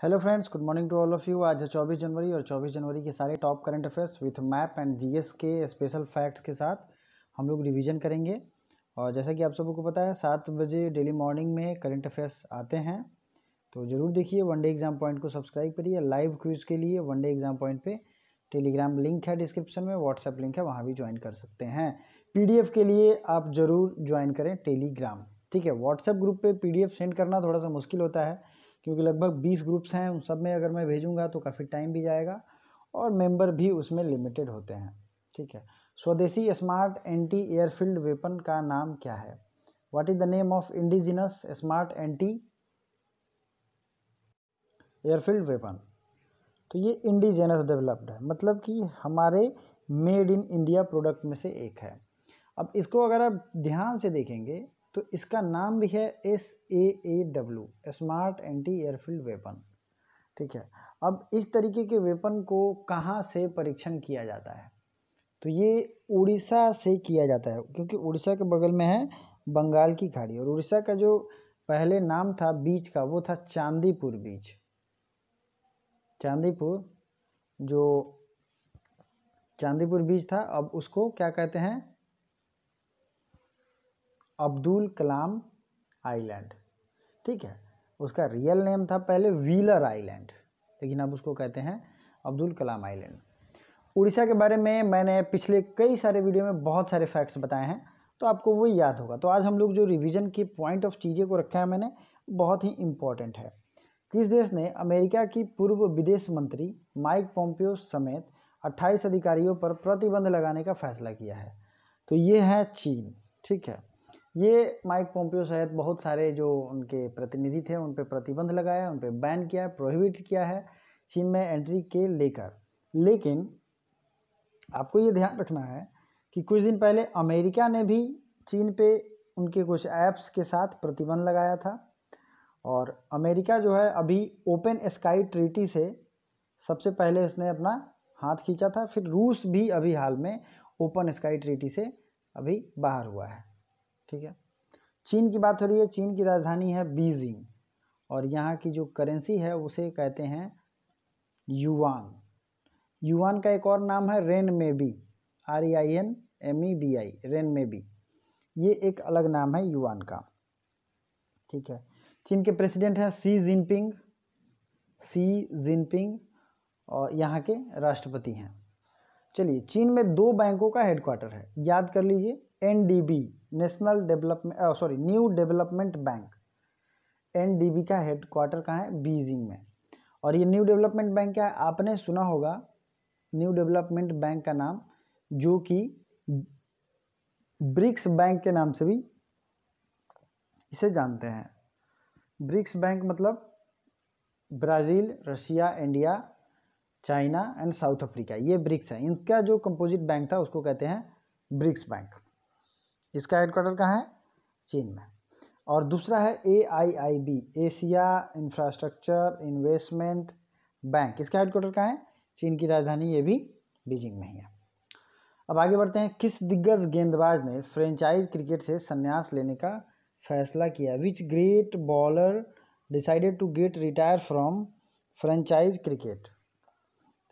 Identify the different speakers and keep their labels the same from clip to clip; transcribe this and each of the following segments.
Speaker 1: Hello friends good morning to all of you आज है 24 जनवरी और 24 जनवरी के सारे top current affairs with map and GS के स्पेशल फैक्ट्स के साथ हम लोग रिवीजन करेंगे। और जैसा कि आप सबको पता है, सात बजे डेली मॉर्निंग में करंट अफेयर्स आते हैं। तो ज़रूर देखिए वनडे एग्ज़ाम पॉइंट को सब्सक्राइब करिए। लाइव क्विज के लिए वनडे एग्ज़ाम पॉइंट पर टेलीग्राम लिंक है डिस्क्रिप्शन में व्हाट्सएप लिंक है, वहाँ भी ज्वाइन कर सकते हैं। पीडीएफ के लिए आप ज़रूर ज्वाइन करें टेलीग्राम ठीक है व्हाट्सएप ग्रुप पे पीडीएफ सेंड करना थोड़ा सा मुश्किल होता है। क्योंकि लगभग 20 ग्रुप्स हैं, उन सब में अगर मैं भेजूँगा तो काफ़ी टाइम भी जाएगा और मेंबर भी उसमें लिमिटेड होते हैं, ठीक है? स्वदेशी स्मार्ट एंटी एयरफील्ड वेपन का नाम क्या है? What is the name of indigenous smart anti airfield weapon तो ये इंडिजिनस डेवलप्ड है मतलब कि हमारे मेड इन इंडिया प्रोडक्ट में से एक है। अब इसको अगर आप ध्यान से देखेंगे तो इसका नाम भी है S A A W smart anti airfield weapon ठीक है, अब इस तरीके के वेपन को कहाँ से परीक्षण किया जाता है? तो ये उड़ीसा से किया जाता है, क्योंकि उड़ीसा के बगल में है बंगाल की खाड़ी, और उड़ीसा का जो पहले नाम था बीच का, वो था चांदीपुर बीच। चांदीपुर, जो चांदीपुर बीच था, अब उसको क्या कहते हैं? अब्दुल कलाम आइलैंड। ठीक है? उसका रियल नेम था पहले व्हीलर आइलैंड लेकिन अब उसको कहते हैं अब्दुल कलाम आइलैंड। उड़ीसा के बारे में मैंने पिछले कई सारे वीडियो में बहुत सारे फैक्ट्स बताए हैं तो आपको वो याद होगा। तो आज हम लोग जो रिवीजन की पॉइंट ऑफ़ चीज़ें को रखा है मैंने, बहुत ही इम्पोर्टेंट है। किस देश ने अमेरिका की पूर्व विदेश मंत्री माइक पोम्पियो समेत 28 अधिकारियों पर प्रतिबंध लगाने का फैसला किया है? तो ये है चीन। ठीक है? ये माइक पोम्पियो सहित बहुत सारे जो उनके प्रतिनिधि थे, उन पर प्रतिबंध लगाया उन पर बैन किया प्रोहिबिट किया है, चीन में एंट्री के लेकर। लेकिन आपको ये ध्यान रखना है कि कुछ दिन पहले अमेरिका ने भी चीन पे उनके कुछ ऐप्स के साथ प्रतिबंध लगाया था और अमेरिका जो है अभी ओपन स्काई ट्रीटी से सबसे पहले उसने अपना हाथ खींचा था, फिर रूस भी अभी हाल में ओपन स्काई ट्रीटी से अभी बाहर हुआ है। ठीक है? चीन की बात हो रही है, चीन की राजधानी है बीजिंग। और यहाँ की जो करेंसी है, उसे कहते हैं युवान युवान का एक और नाम है rain may be R E I N M E B I rain may be. ये एक अलग नाम है युवान का। ठीक है? चीन के प्रेसिडेंट हैं सी जिनपिंग सी जिनपिंग और यहाँ के राष्ट्रपति हैं। चलिए, चीन में दो बैंकों का हेडक्वार्टर है। याद कर लीजिए NDB national development sorry new development bank. NDB का हेडक्वार्टर कहाँ है? बीजिंग में। और ये न्यू डेवलपमेंट बैंक क्या है? आपने सुना होगा न्यू डेवलपमेंट बैंक का नाम, जो कि ब्रिक्स बैंक के नाम से भी इसे जानते हैं। ब्रिक्स बैंक मतलब Brazil, Russia, India, China and South Africa. ये ब्रिक्स है। इनका जो कंपोजिट बैंक था, उसको कहते हैं ब्रिक्स बैंक। इसका हेडक्वार्टर कहाँ है? चीन में। और दूसरा है A I I B Asia infrastructure investment bank इसका हेडक्वार्टर कहाँ है? चीन की राजधानी ये भी बीजिंग में ही है। अब आगे बढ़ते हैं। किस दिग्गज गेंदबाज ने फ्रेंचाइज क्रिकेट से संन्यास लेने का फैसला किया? Which great bowler decided to get retire from franchise cricket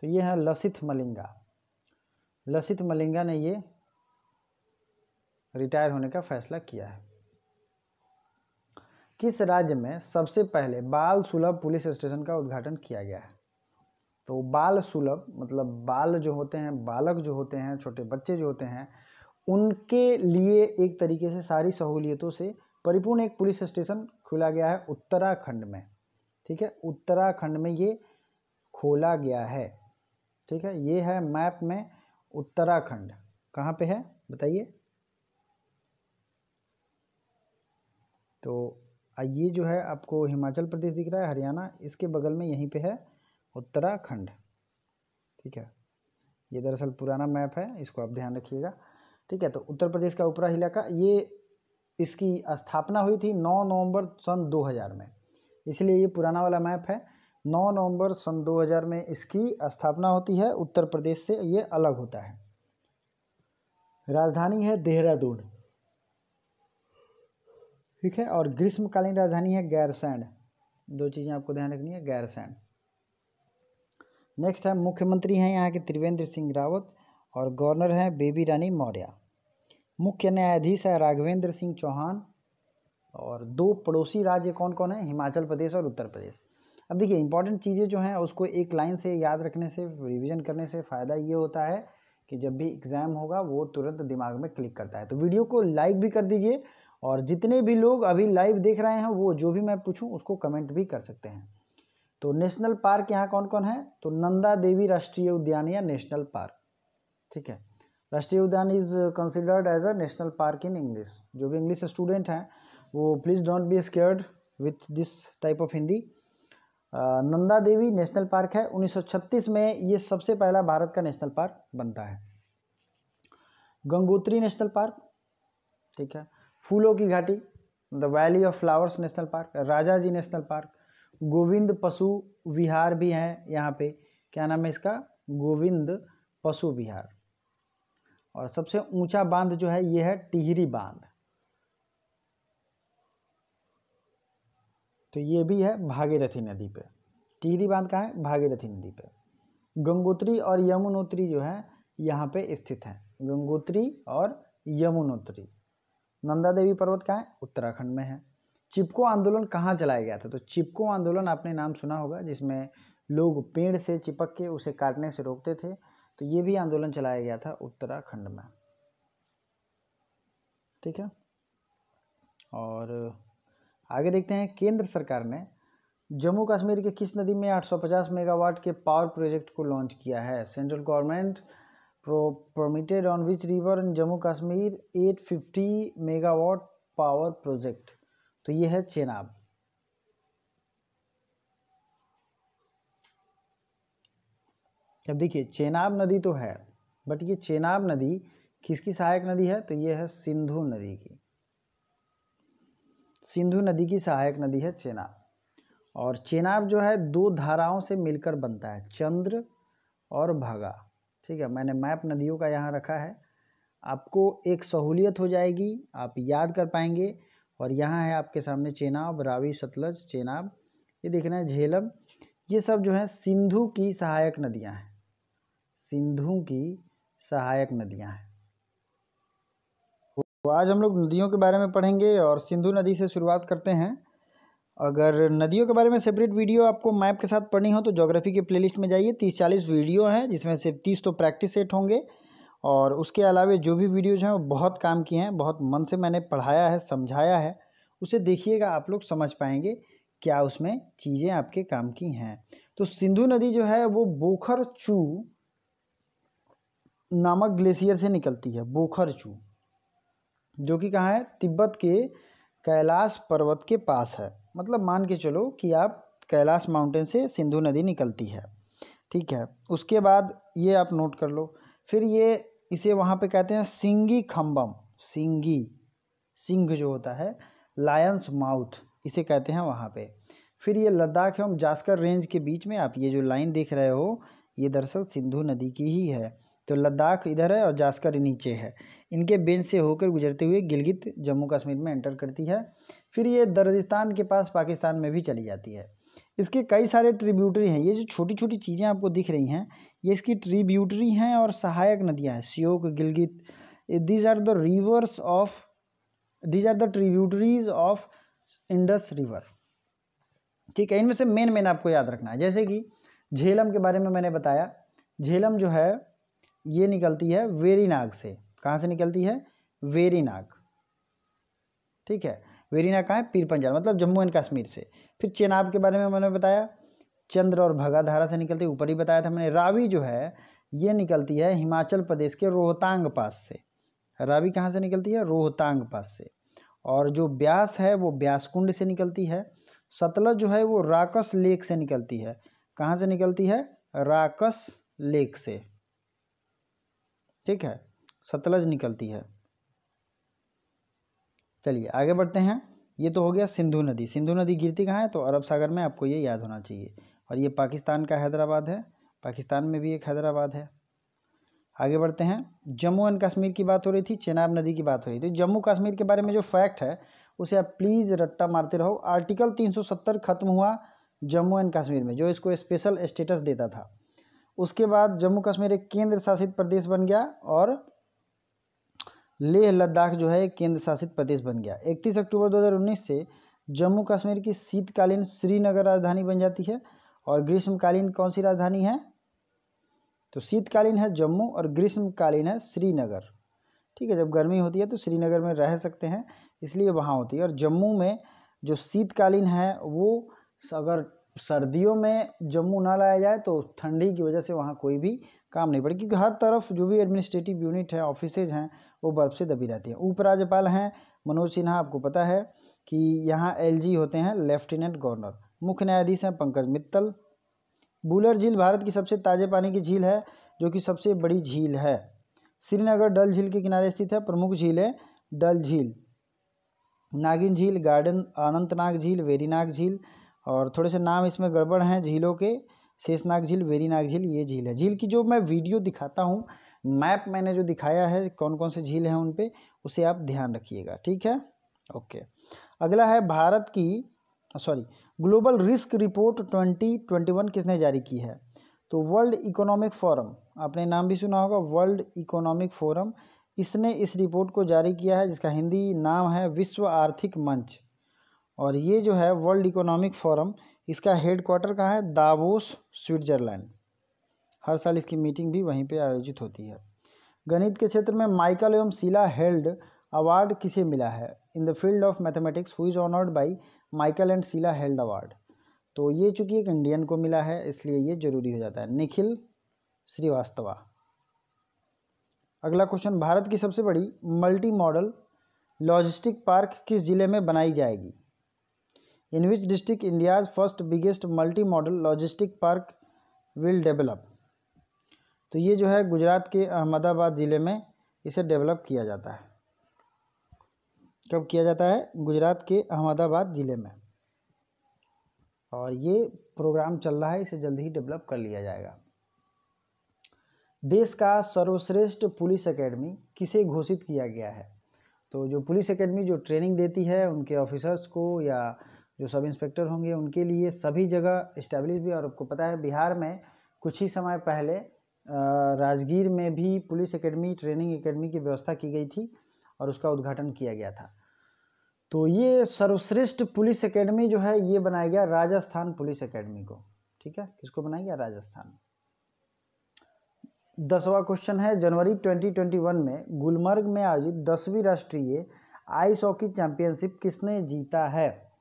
Speaker 1: तो ये है लसित मलिंगा। लसित मलिंगा ने ये रिटायर होने का फैसला किया है। किस राज्य में सबसे पहले बाल सुलभ पुलिस स्टेशन का उद्घाटन किया गया है? तो बाल सुलभ मतलब बाल जो होते हैं, बालक जो होते हैं, छोटे बच्चे जो होते हैं, उनके लिए एक तरीके से सारी सहूलियतों से परिपूर्ण एक पुलिस स्टेशन खोला गया है उत्तराखंड में। ठीक है? उत्तराखंड में ये खोला गया है। ठीक है? ये है मैप में उत्तराखंड। कहाँ पे है? बताइए। तो ये जो है आपको हिमाचल प्रदेश दिख रहा है, हरियाणा, इसके बगल में यहीं पे है उत्तराखंड। ठीक है? ये दरअसल पुराना मैप है, इसको आप ध्यान रखिएगा। ठीक है तो उत्तर प्रदेश का ऊपरा इलाका, ये इसकी स्थापना हुई थी 9 नवंबर सन 2000 में। इसलिए ये पुराना वाला मैप है। 9 नवंबर सन 2000 में इसकी स्थापना होती है, उत्तर प्रदेश से ये अलग होता है। राजधानी है देहरादून। ठीक है? और ग्रीष्मकालीन राजधानी है गैरसैंड दो चीज़ें आपको ध्यान रखनी है गैरसैंड नेक्स्ट है, मुख्यमंत्री हैं यहाँ के त्रिवेंद्र सिंह रावत और गवर्नर हैं बेबी रानी मौर्य। मुख्य न्यायाधीश है राघवेंद्र सिंह चौहान और दो पड़ोसी राज्य कौन कौन है? हिमाचल प्रदेश और उत्तर प्रदेश। अब देखिए इंपॉर्टेंट चीज़ें जो हैं, उसको एक लाइन से याद रखने से रिवीजन करने से फ़ायदा ये होता है कि जब भी एग्ज़ाम होगा, वो तुरंत दिमाग में क्लिक करता है। तो वीडियो को लाइक भी कर दीजिए और जितने भी लोग अभी लाइव देख रहे हैं, वो जो भी मैं पूछूँ, उसको कमेंट भी कर सकते हैं। तो नेशनल पार्क यहाँ कौन कौन है? तो नंदा देवी राष्ट्रीय उद्यान या नेशनल पार्क ठीक है? राष्ट्रीय उद्यान is considered as a national park in English जो भी इंग्लिश स्टूडेंट हैं, वो please don't be scared with this type of Hindi Nanda Devi national park है। 1936 में ये सबसे पहला भारत का नेशनल पार्क बनता है। गंगोत्री नेशनल पार्क ठीक है? फूलों की घाटी the valley of flowers national park Raja ji national park Govind Pashu Vihar भी है यहाँ पे। क्या नाम है इसका? गोविंद पशु विहार। और सबसे ऊँचा बाँध जो है, ये है टिहरी बाँध। तो ये भी है भागीरथी नदी पे। टिहरी बाँध कहाँ है? भागीरथी नदी पे। गंगोत्री और यमुनोत्री जो है, यहाँ पे स्थित है। गंगोत्री और यमुनोत्री। नंदा देवी पर्वत कहाँ है? उत्तराखंड में है। चिपको आंदोलन कहाँ चलाया गया था? तो चिपको आंदोलन आपने नाम सुना होगा, जिसमें लोग पेड़ से चिपक के उसे काटने से रोकते थे। तो ये भी आंदोलन चलाया गया था उत्तराखंड में। ठीक है? और आगे देखते हैं, केंद्र सरकार ने जम्मू कश्मीर के किस नदी में 850 मेगावाट के पावर प्रोजेक्ट को लॉन्च किया है? Central government permitted on which river in Jammu Kashmir 850 megawatt power project तो ये है चेनाब। अब देखिए, चेनाब नदी तो है बट ये चेनाब नदी किसकी सहायक नदी है? तो ये है सिंधु नदी की। सिंधु नदी की सहायक नदी है चेनाब। और चेनाब जो है, दो धाराओं से मिलकर बनता है, चंद्र और भागा। ठीक है, मैंने मैप नदियों का यहाँ रखा है। आपको एक सहूलियत हो जाएगी, आप याद कर पाएँगे। और यहाँ है आपके सामने चेनाब, रावी सतलज, चेनाब, ये देखना है झेलम। ये सब जो है सिंधु की सहायक नदियाँ हैं। सिंधु की सहायक नदियाँ हैं। तो आज हम लोग नदियों के बारे में पढ़ेंगे और सिंधु नदी से शुरुआत करते हैं। अगर नदियों के बारे में सेपरेट वीडियो आपको मैप के साथ पढ़नी हो तो जोग्राफी के प्लेलिस्ट में जाइए। तीस चालीस वीडियो हैं, जिसमें से तीस तो प्रैक्टिस सेट होंगे। और उसके अलावा जो भी वीडियोज़ हैं, वो बहुत काम किए हैं, बहुत मन से मैंने पढ़ाया है, समझाया है। उसे देखिएगा, आप लोग समझ पाएँगे क्या उसमें चीज़ें आपके काम की हैं। तो सिंधु नदी जो है, वो बोखर चू नामक ग्लेशियर से निकलती है, बोखर चू। जो कि कहाँ है? तिब्बत के कैलाश पर्वत के पास है। मतलब मान के चलो कि आप कैलाश माउंटेन से सिंधु नदी निकलती है। ठीक है, उसके बाद ये आप नोट कर लो। फिर ये इसे वहाँ पे कहते हैं सिंगी खम्बम सिंगी सिंह जो होता है लायंस माउथ इसे कहते हैं वहाँ पे। फिर ये लद्दाख एवं जास्कर रेंज के बीच में आप ये जो लाइन देख रहे हो, ये दरअसल सिंधु नदी की ही है। तो लद्दाख इधर है और जास्कर नीचे है। इनके बेंच से होकर गुजरते हुए गिलगित जम्मू कश्मीर में एंटर करती है। फिर ये दर्जिस्तान के पास पाकिस्तान में भी चली जाती है। इसके कई सारे ट्रिब्यूटरी हैं। ये जो छोटी छोटी चीज़ें आपको दिख रही हैं, ये इसकी ट्रिब्यूटरी हैं और सहायक नदियाँ हैं। Shyok Gilgit these are the rivers of these are the tributaries of Indus river ठीक है, इनमें से मेन मेन आपको याद रखना है। जैसे कि झेलम के बारे में मैंने बताया। झेलम जो है, ये निकलती है वेरीनाग से। कहाँ से निकलती है? वेरीनाग। ठीक है? वेरीनाग कहाँ है? पीर पंजाब मतलब जम्मू एंड कश्मीर से। फिर चेनाब के बारे में मैंने बताया। चंद्र और भगा धारा से निकलती ऊपर ही बताया था मैंने। रावी जो है, ये निकलती है हिमाचल प्रदेश के रोहतांग पास से। रावी कहाँ से निकलती है? रोहतांग पास से। और जो ब्यास है, वो ब्यास कुंड से निकलती है। सतलज जो है, वो राकस लेक से निकलती है। कहाँ से निकलती है? राकस लेक से। ठीक है? सतलज निकलती है। चलिए आगे बढ़ते हैं। ये तो हो गया सिंधु नदी। सिंधु नदी गिरती कहाँ है? तो अरब सागर में आपको ये याद होना चाहिए। और ये पाकिस्तान का हैदराबाद है। पाकिस्तान में भी एक हैदराबाद है। आगे बढ़ते हैं। जम्मू एंड कश्मीर की बात हो रही थी। चेनाब नदी की बात हो रही थी। जम्मू कश्मीर के बारे में जो फैक्ट है, उसे आप प्लीज़ रट्टा मारते रहो। आर्टिकल 370 खत्म हुआ जम्मू एंड कश्मीर में, जो इसको स्पेशल स्टेटस देता था। उसके बाद जम्मू कश्मीर एक केंद्र शासित प्रदेश बन गया और लेह लद्दाख जो है केंद्र शासित प्रदेश बन गया। 31 अक्टूबर 2019 से जम्मू कश्मीर की शीतकालीन श्रीनगर राजधानी बन जाती है। और ग्रीष्मकालीन कौन सी राजधानी है? तो शीतकालीन है जम्मू और ग्रीष्मकालीन है श्रीनगर। ठीक है, जब गर्मी होती है तो श्रीनगर में रह सकते हैं, इसलिए वहाँ होती है। और जम्मू में जो शीतकालीन है, वो अगर सर्दियों में जम्मू ना लाया जाए तो ठंडी की वजह से वहाँ कोई भी काम नहीं पड़े। क्योंकि हर तरफ़ जो भी एडमिनिस्ट्रेटिव यूनिट है ऑफिसेज हैं वो बर्फ़ से दबी रहती है। उपराज्यपाल हैं मनोज सिन्हा, आपको पता है कि यहाँ एलजी होते हैं लेफ्टिनेंट गवर्नर। मुख्य न्यायाधीश हैं पंकज मित्तल। बूलर झील भारत की सबसे ताज़े पानी की झील है, जो कि सबसे बड़ी झील है। श्रीनगर डल झील के किनारे स्थित है, प्रमुख झील है डल झील। नागिन झील, गार्डन, अनंतनाग झील, वेरीनाग झील और थोड़े से नाम इसमें गड़बड़ हैं झीलों के। शेषनाग झील, वेरीनाग झील, ये झील है। झील की जो मैं वीडियो दिखाता हूँ मैप मैंने जो दिखाया है कौन कौन से झील हैं उन पर उसे आप ध्यान रखिएगा, ठीक है? ओके। अगला है भारत की, सॉरी, ग्लोबल रिस्क रिपोर्ट 2021 किसने जारी की है? तो वर्ल्ड इकोनॉमिक फोरम, आपने नाम भी सुना होगा, वर्ल्ड इकोनॉमिक फोरम, इसने इस रिपोर्ट को जारी किया है, जिसका हिंदी नाम है विश्व आर्थिक मंच। और ये जो है वर्ल्ड इकोनॉमिक फोरम, इसका हेड क्वार्टर कहाँ है? Davos, Switzerland. हर साल इसकी मीटिंग भी वहीं पे आयोजित होती है। गणित के क्षेत्र में माइकल एवं शीला हेल्ड अवार्ड किसे मिला है? In the field of mathematics who is honoured by Michael and Sheila held award तो ये चूँकि एक इंडियन को मिला है, इसलिए ये ज़रूरी हो जाता है। निखिल श्रीवास्तवा। अगला क्वेश्चन भारत की सबसे बड़ी मल्टी मॉडल लॉजिस्टिक पार्क किस ज़िले में बनाई जाएगी? In which district India's first biggest multi model logistic park will develop तो ये जो है गुजरात के अहमदाबाद ज़िले में इसे डेवलप किया जाता है। कब किया जाता है? गुजरात के अहमदाबाद ज़िले में। और ये प्रोग्राम चल रहा है, इसे जल्द ही डेवलप कर लिया जाएगा। देश का सर्वश्रेष्ठ पुलिस एकेडमी किसे घोषित किया गया है? तो जो पुलिस एकेडमी जो ट्रेनिंग देती है, उनके ऑफिसर्स को या जो सब इंस्पेक्टर होंगे, उनके लिए सभी जगह इस्टेब्लिश भी और आपको पता है, बिहार में कुछ ही समय पहले राजगीर में भी पुलिस एकेडमी, ट्रेनिंग एकेडमी की व्यवस्था की गई थी और उसका उद्घाटन किया गया था। तो ये सर्वश्रेष्ठ पुलिस एकेडमी जो है, ये बनाया गया राजस्थान पुलिस एकेडमी को। ठीक है? किसको बनाया गया? राजस्थान। दसवा क्वेश्चन है, जनवरी 2021 में गुलमर्ग में आयोजित दसवीं राष्ट्रीय आइस हॉकी चैंपियनशिप किसने जीता है?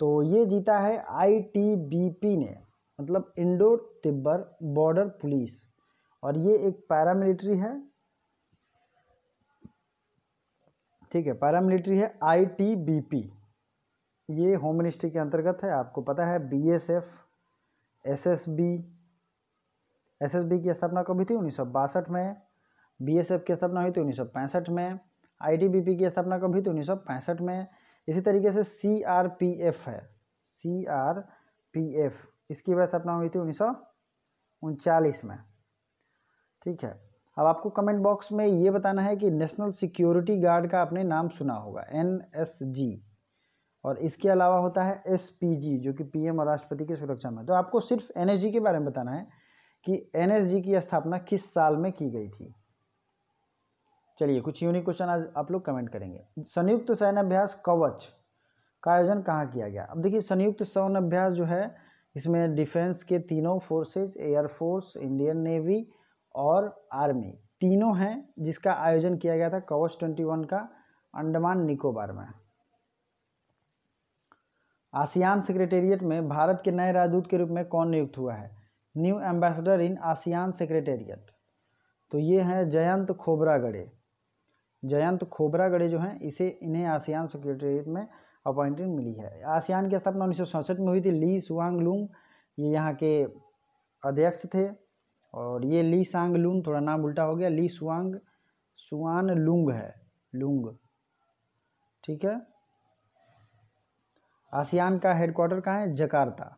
Speaker 1: तो ये जीता है आईटीबीपी ने मतलब इंडो तिब्बर बॉर्डर पुलिस। और ये एक पैरामिलिट्री है। ठीक है पैरामिलिट्री है आईटीबीपी ये होम मिनिस्ट्री के अंतर्गत है, आपको पता है बीएसएफ एसएसबी एसएसबी की स्थापना कभी थी? उन्नीस सौ बासठ में। बीएसएफ की स्थापना हुई थी उन्नीस सौ पैंसठ में। आईटीबीपी की स्थापना कभी थी? उन्नीस सौ पैंसठ में। इसी तरीके से सीआरपीएफ है। सीआरपीएफ इसकी स्थापना हुई थी उन्नीस में। ठीक है। अब आपको कमेंट बॉक्स में ये बताना है कि नेशनल सिक्योरिटी गार्ड का आपने नाम सुना होगा एन एस जी और इसके अलावा होता है एस पी जी जो कि पीएम और राष्ट्रपति की सुरक्षा में। तो आपको सिर्फ़ एन एस जी के बारे में बताना है कि एन एस जी की स्थापना किस साल में की गई थी। चलिए, कुछ यूनिक क्वेश्चन आज आप लोग कमेंट करेंगे। संयुक्त सैन्य अभ्यास कवच का आयोजन कहाँ किया गया? अब देखिए, संयुक्त सैन्य अभ्यास जो है, इसमें डिफेंस के तीनों forces air force Indian navy और आर्मी। तीनों हैं जिसका आयोजन किया गया था कवच ट्वेंटी वन का अंडमान निकोबार में। आसियान सेक्रेटेरिएट में भारत के नए राजदूत के रूप में कौन नियुक्त हुआ है? New ambassador in ASEAN secretariat. तो ये हैं जयंत खोबरागढ़े जयंत खोबरागढ़े जो हैं, इसे इन्हें आसियान सेक्रेटेरिएट में अपॉइंटमेंट मिली है। आसियान की स्थापना उन्नीस सौ सड़सठ में हुई थी। ली सुवांग लुंग ये यहाँ के अध्यक्ष थे। और ये ली सांग लुंग, थोड़ा नाम उल्टा हो गया, ली सुआंग। सुआन लुंग है, लुंग। ठीक है? आसियान का हेडक्वार्टर कहाँ है? जकार्ता।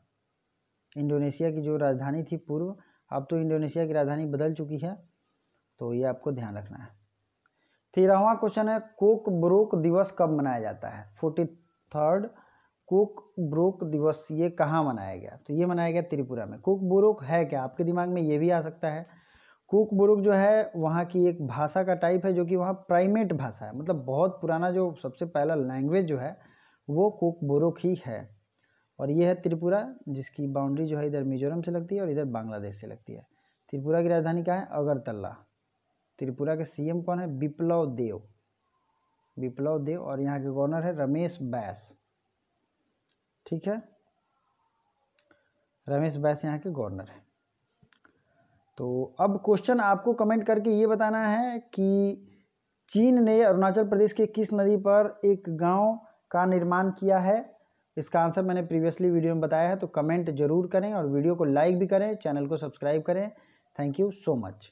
Speaker 1: इंडोनेशिया की जो राजधानी थी पूर्व, अब तो इंडोनेशिया की राजधानी बदल चुकी है तो ये आपको ध्यान रखना है। तेरहवा क्वेश्चन है, कोक ब्रोक दिवस कब मनाया जाता है? फोर्टी थर्ड कुक ब्रोक दिवस ये कहाँ मनाया गया? तो ये मनाया गया त्रिपुरा में। कुक बुरुक है क्या? आपके दिमाग में ये भी आ सकता है। कुक बुरुक जो है, वहाँ की एक भाषा का टाइप है जो कि वहाँ प्राइमेट भाषा है। मतलब बहुत पुराना जो सबसे पहला लैंग्वेज जो है, वो कुक बुरुक ही है। और ये है त्रिपुरा, जिसकी बाउंड्री जो है इधर मिजोरम से लगती है और इधर बांग्लादेश से लगती है। त्रिपुरा की राजधानी क्या है? अगरतला। त्रिपुरा के सीएम कौन है? विप्लव देव। विप्लव देव और यहाँ के गवर्नर है रमेश बैस। ठीक है? रमेश बैस यहाँ के गवर्नर है। तो अब क्वेश्चन आपको कमेंट करके ये बताना है कि चीन ने अरुणाचल प्रदेश के किस नदी पर एक गाँव का निर्माण किया है? इसका आंसर मैंने प्रीवियसली वीडियो में बताया है तो कमेंट ज़रूर करें और वीडियो को लाइक भी करें चैनल को सब्सक्राइब करें। Thank you so much